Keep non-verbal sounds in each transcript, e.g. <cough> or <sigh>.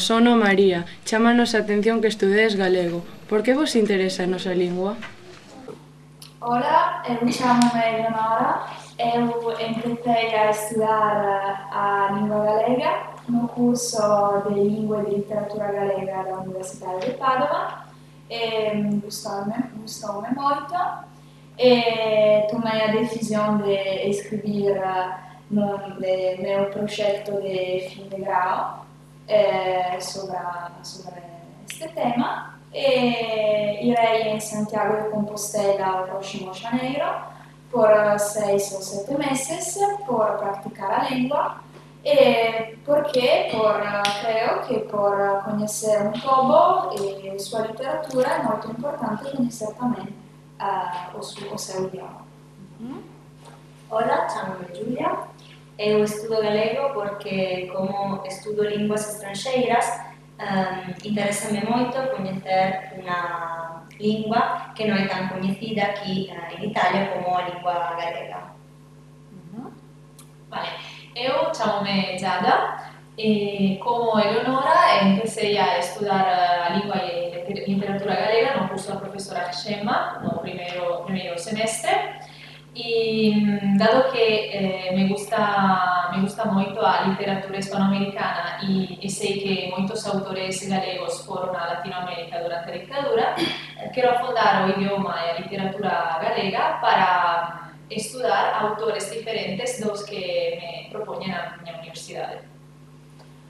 sono María. Chámanos a atención que estudedes galego. Por que vos interesa a nosa lingua? Ola, eu chamo-me Eleonora. Eu empecé a estudar a lingua galega no curso de lingua e de Literatura Galega da Universidade de Padova. E gustoume moito. gustou. E tomei a decisão de escrever ah, no meu projeto de fim de grau. Eh, sobre, sobre este tema. E irei em Santiago de Compostela o próximo janeiro por seis ou sete meses por praticar a língua e porque por, creio que por conhecer um povo e sua literatura é muito importante conhecer também uh, o, seu, o seu idioma. Hola, chamo-me Julia. Eu estudo galego porque, como estudo linguas estranxeiras, um, ehm, interésame moito coñecer unha lingua que non é tan coñecida aquí uh, en Italia como a lingua galega. Uh -huh. Vale, eu chamome Giada e como Eleonora empecé a estudar eh, a lingua e literatura galega no curso da profesora Xema no primeiro, primeiro semestre e dado que eh, me gusta me gusta moito a literatura hispanoamericana e, e sei que moitos autores galegos foron a Latinoamérica durante a dictadura, eh, quero afondar o idioma e a literatura galega para estudar autores diferentes dos que me propoñen a miña universidade.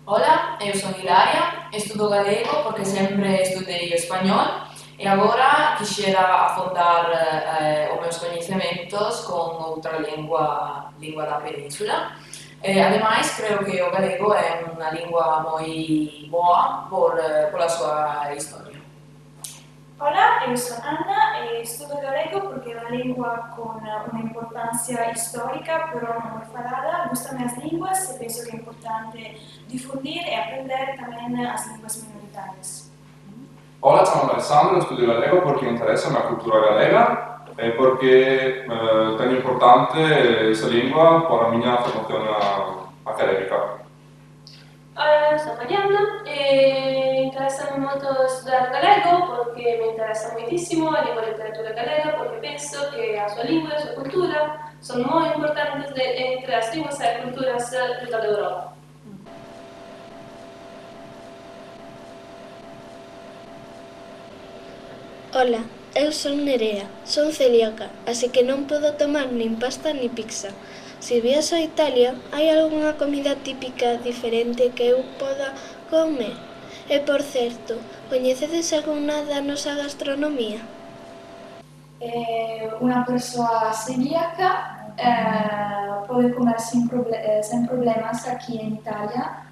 Hola, eu son Hilaria, estudo galego porque sempre estudei español e agora quixera afondar eh, os meus coñecementos con outra lingua, lingua da península. Eh, ademais, creo que o galego é unha lingua moi boa por, pola súa historia. Hola, eu son Anna e estudo galego porque é unha lingua con unha importancia histórica, pero non moi falada. Gústame as linguas e penso que é importante difundir e aprender tamén as linguas minoritarias. Hola, sono Alessandro, studio galego perché mi interessa la cultura galega e perché eh, tengo importante questa lingua per la mia formazione accademica. Hola, sono Marianna e interessa molto studiare galego perché mi interessa moltissimo la lingua e letteratura galega perché penso che la sua lingua e la cultura sono molto importanti entre las lenguas e culturas de toda Europa. Ola, eu son Nerea, son celíaca, así que non podo tomar nin pasta ni pizza. Se viaxo a Italia, hai algunha comida típica diferente que eu poda comer? E por certo, coñecedes alguna da nosa gastronomía? Eh, unha persoa celíaca eh, pode comer sen, proble eh, sen problemas aquí en Italia,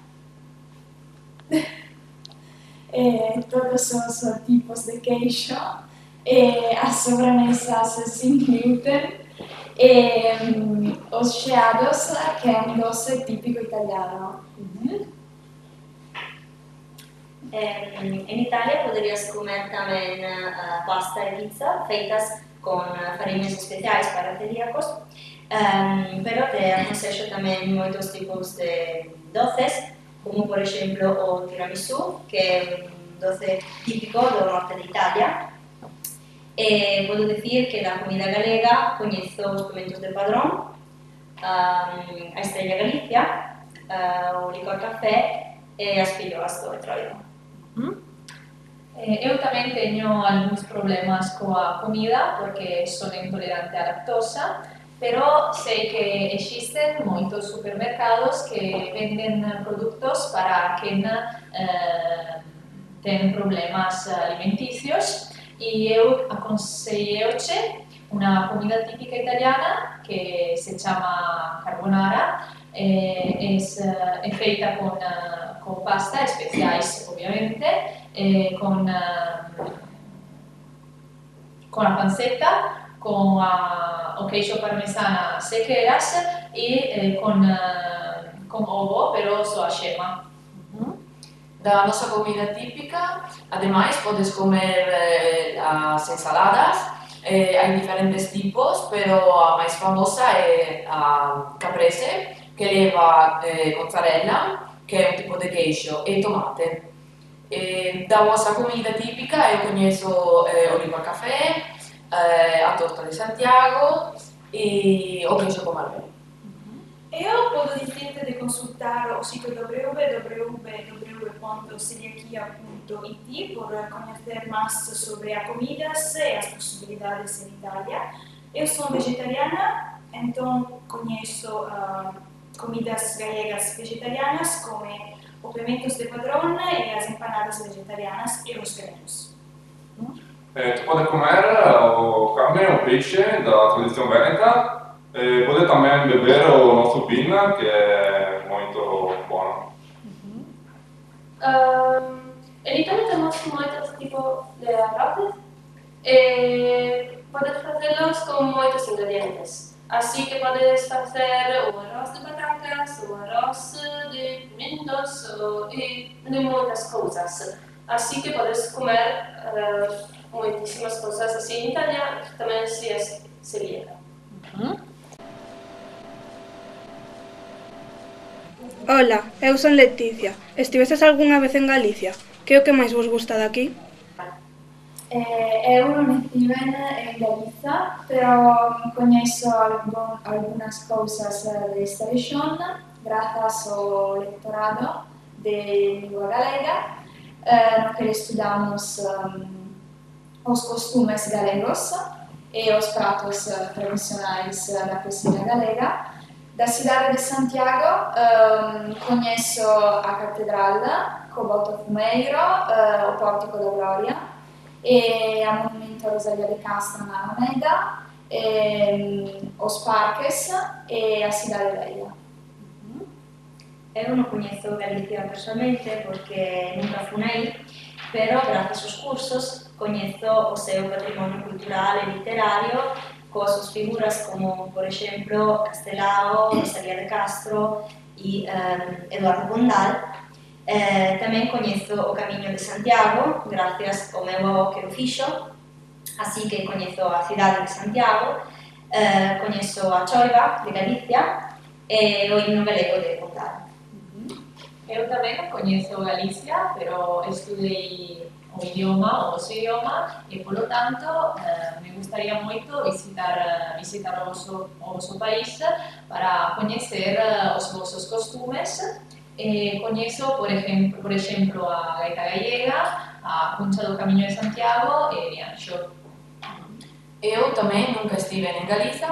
eh, todos os tipos de queixo, eh, as sobremesas sin gluten e um, os cheados, que é um doce típico italiano. Eh, en Italia podrías comer tamén uh, pasta e pizza feitas con fariñas especiais para celíacos, um, pero te aconsello tamén moitos tipos de doces, como por exemplo o tiramisú, que é un doce típico do norte de Italia. Eh, e podo dicir que na comida galega coñezo os pimentos de padrón, um, a estrella Galicia, uh, o licor café e as filloas do Entroido. Mm. Eu tamén teño algúns problemas coa comida porque son intolerante á lactosa, pero sei que existen moitos supermercados que venden eh, produtos para quen eh, ten problemas eh, alimenticios. E eu aconselleuche unha comida típica italiana que se chama carbonara eh, es, eh, é feita con, uh, con pasta, especiais obviamente, eh, con, uh, con a pancetta con a, o queixo parmesana sequeras e eh, con, uh, con ovo, pero só a xema. Da nosa comida típica, ademais, podes comer eh, as ensaladas, eh, hai diferentes tipos, pero a máis famosa é a caprese, que leva eh, mozzarella, che è un tipo di queijo, e tomate. E da vostra comida tipica io conheço eh, oliva café, eh, a torta di Santiago e o queijo com marmelo. Eu podo dizer de consultar o sito www.celiaquia.it por conhecer mais sobre a comidas e as possibilidades em Itália. Eu sou vegetariana, então conheço uh, comidas galegas vegetarianas como o pimentos de padrón e as empanadas vegetarianas e os grenos. Eh, tu pode comer o carne ou peixe da tradição veneta e pode também beber o nosso vinho, que é muito bom. Um, en Italia tenemos muchos tipos de arroces. Eh, puedes hacerlos con muchos ingredientes. Así que puedes hacer un arroz de patatas, un arroz de pimientos o, de muchas cosas. Así que puedes comer uh, muitísimas cousas así en Italia tamén se, se liega. Uh -huh. Ola, eu son Leticia. Estiveses algunha vez en Galicia? Que é o que máis vos gusta daqui? Eh, eu non estive en Galiza, pero coñezo algún, algunhas cousas eh, desta región grazas ao lectorado de lingua galega eh, no que estudamos um, os costumes galegos e os pratos tradicionais da cocina galega, da cidade de Santiago um, conheço a catedral com o Boto Fumeiro, uh, o Pórtico da Glória e a Monumento Rosalia de Castro na Alameda, um, os parques e a cidade velha. Eu non coñezo Galicia personalmente porque nunca funei, pero grazas aos cursos coñezo o seu patrimonio cultural e literario coas súas figuras como, por exemplo, Castelao, Rosalía de Castro e eh, Eduardo Bondal. Eh, tamén coñezo o Camiño de Santiago, gracias ao meu avó que o fixo, así que coñezo a cidade de Santiago, eh, coñezo a Choiva de Galicia e o himno galego de Bondal. Eu tamén coñezo Galicia, pero estudei o idioma, o seu idioma, e polo tanto eh, me gustaría moito visitar, eh, visitar o, vosso, o vosso país para coñecer eh, os vosos costumes Eh, coñezo, por exemplo, por exemplo, a gaita gallega, a Cuncha do Camiño de Santiago eh, e Rianxo. Eu tamén nunca estive en Galiza,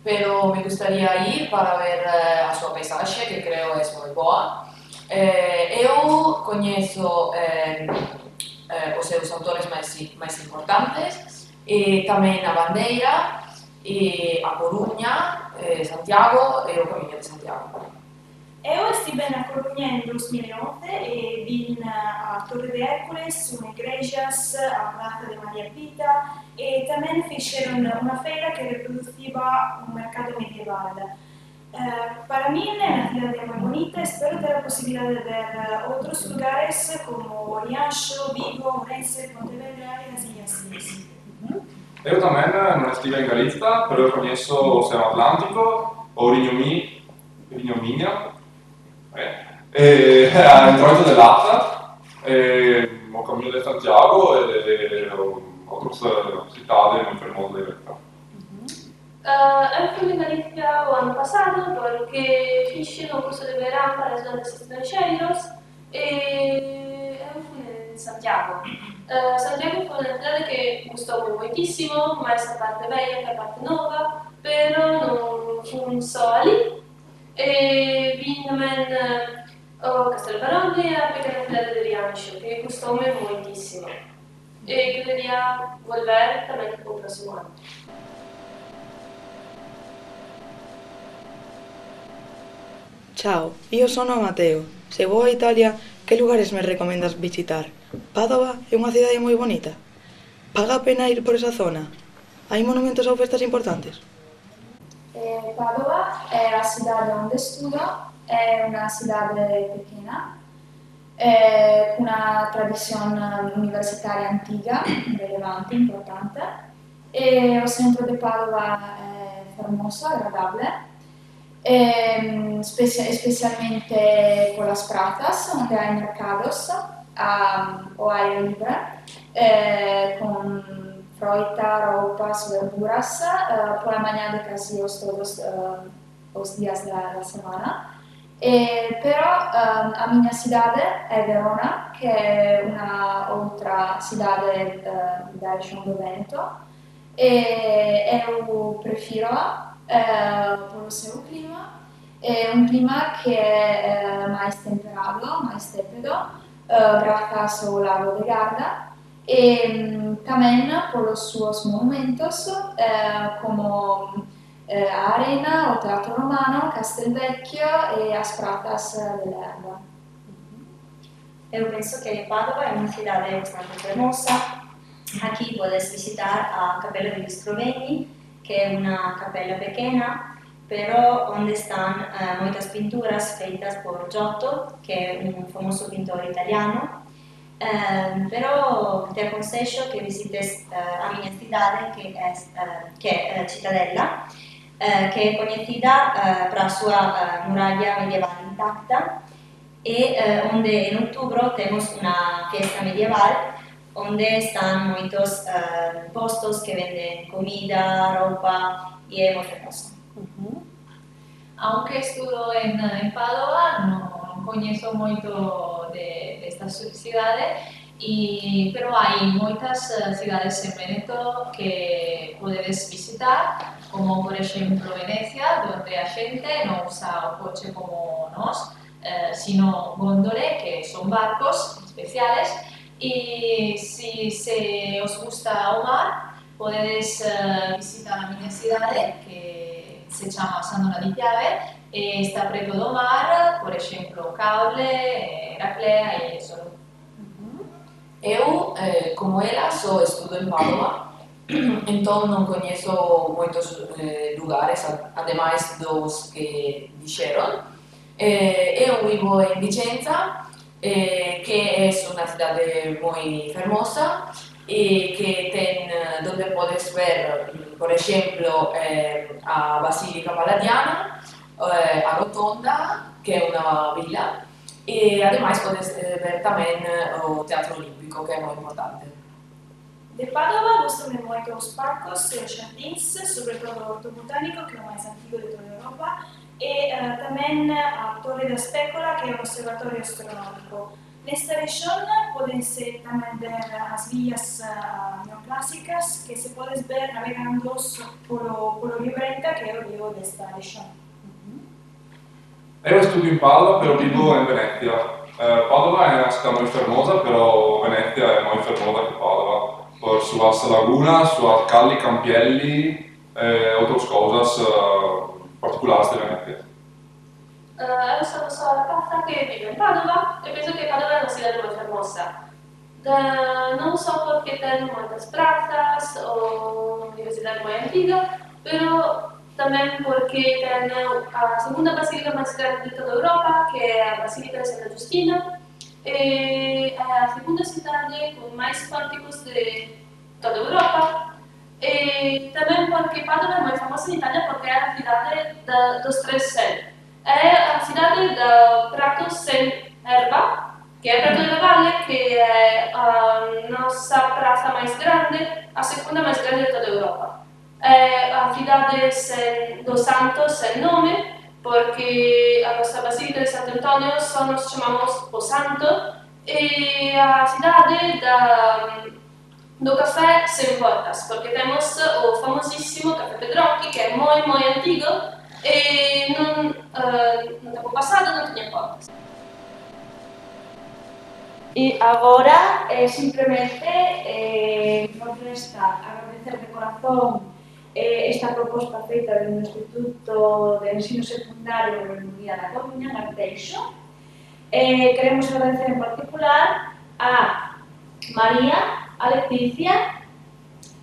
pero me gustaría ir para ver a súa paisaxe, que creo é moi boa. Eh, eu coñezo eh, eh, os seus autores máis, máis importantes, e tamén a Bandeira, e a Coruña, eh, Santiago e o Camiño de Santiago. Eu estive na Coruña em 2011 e vim a Torre de Hércules, uma igrejas, a Praça de Maria Pita e também fizeram uma feira que reproduzia um mercado medieval. Eh, para mí la ciudad es muy bonita, espero tener la posibilidad de ver uh, otros lugares como Riancho, Vigo, Orense, Pontevedra e así así. Eu também non estive Galiza, però conosco l'Oceano Atlantico, o Rignomi, Rignomigna, eh, e Antroito dell'Atta, e o Cammino de Santiago e, e, e altre città molto famose di Galicia. Uh, fui em Galicia o ano passado porque fiz um curso de verão para estudantes estrangeiros e eu fui em Santiago. Uh, Santiago foi uma cidade que gostou-me muitíssimo, mais a parte velha que a parte nova, pero não fui só ali. E vim também ao Castelo Barone e a pequena cidade de Riancho, que gostou-me muitíssimo. E queria voltar também o próximo ano. Chao, io sono Mateo. Se vou a Italia, que lugares me recomendas visitar? Padova é unha cidade moi bonita. Paga a pena ir por esa zona? Hai monumentos ou festas importantes? Eh, Padova é a cidade onde estudo, é unha cidade pequena, é unha tradición universitaria antiga, relevante, importante, e o centro de Padova é fermoso, agradable, especialmente con las pratas, donde hay mercados um, o libre, eh, con fruta, ropas, verduras, eh, por la mañana casi los todos eh, los días de la, la semana. Però ehm, a minha cidade è Verona, che è una altra cidade da região do e eu prefiro eh, per suo clima, è un clima che è eh, mais temperado, mais eh, gracias ao lago de Garda, e mm, también por los sus monumentos eh, como eh, Arena, o Teatro Romano, Castelvecchio e as Pratas dell'Erba. Eu penso que Padova é uma cidade bastante famosa. Aqui podes visitar a Capella degli Scrovegni, que é uma capella pequena, pero onde estão eh, muitas pinturas feitas por Giotto, que é um famoso pintor italiano. Eh, però ti aconseglio che visites eh, a minha cidade, que é, eh, que é Cittadella, eh, que é conhecida eh, para a sua eh, muralha medieval intacta e eh, onde in outubro temos uma festa medieval onde estão muitos eh, postos que vendem comida, roupa e é muito famoso. Aunque estudo en, en Padova, no conheço muito de, de esta cidade, y, pero hay muchas eh, ciudades en Veneto que puedes visitar, como por ejemplo Venecia, donde la gente no usa un coche como nos, eh, sino gondole, que son barcos especiales. Y si se os gusta Omar, podéis uh, eh, visitar a mi cidade, que se llama Sandona di Piave, e está preto do mar, por exemplo, Cable, eh, Heraclea e eso. Eu, eh, como ela, só estudo en Padova, <clears throat> entón non coñezo moitos eh, lugares, ademais dos que dixeron. Eh, eu vivo en Vicenza, eh, que é uma cidade muito famosa e que eh, donde podes ver, por exemplo, eh, a Basílica Palladiana, eh, a Rotonda, que é uma vila, e ademais podes eh, ver também eh, o Teatro Olímpico, que é muito importante. De Padova gustan muito os parcos e os jardins, sobretudo o Orto Botânico, que é o mais antigo de toda Europa, e eh, também a Torre da Spécola, que é um observatório astronómico. Nesta região podem-se também ver as vias uh, neoclássicas, que se pode ver navegando pelo, pelo Rio Brenta, que é o rio desta região. Io studio in Padova, però vivo in Venezia. Eh, Padova è una città molto famosa, però Venezia è molto famosa che Padova. Por suas lagunas, suas calli, campielli e otras cosas eh, particolare della rete. Uh, eh, adesso so la parte che vivo in Padova e penso che Padova non sia la muito famosa. Não non so perché tem muitas praças ou universidade muito antiga, mas também porque tem a segunda basílica mais grande de toda a Europa, que é a Basílica de Santa Justina, e é a segunda cidade com mais pórticos de toda a Europa, eh, tamén porque Padova é moi famosa en Italia porque é a cidade de, dos tres sen. É eh, a cidade de Prato sen Erba, que é Prato da Valle, que eh, um, é a nosa praza máis grande, a segunda máis grande de toda Europa. Eh, é a cidade sen, dos santos sen nome, porque a nosa Basílica de Santo Antonio só nos chamamos o Santo, e a cidade da Do café sem portas, porque temos eh, o famosísimo Café Pedrocchi, que é moi, moi antigo, e non, eh, no tempo pasado non tiña portas. E agora, eh, simplemente, eh, nos resta agradecer de corazón eh, esta proposta feita do Instituto de Ensino Secundario de Unidad da Coruña, Marteixo. Eh, queremos agradecer en particular a María, a Leticia,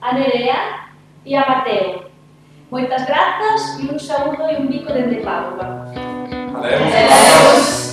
a Nerea e a Mateo. Moitas grazas e un saúdo e un bico dende Padova. Adeu.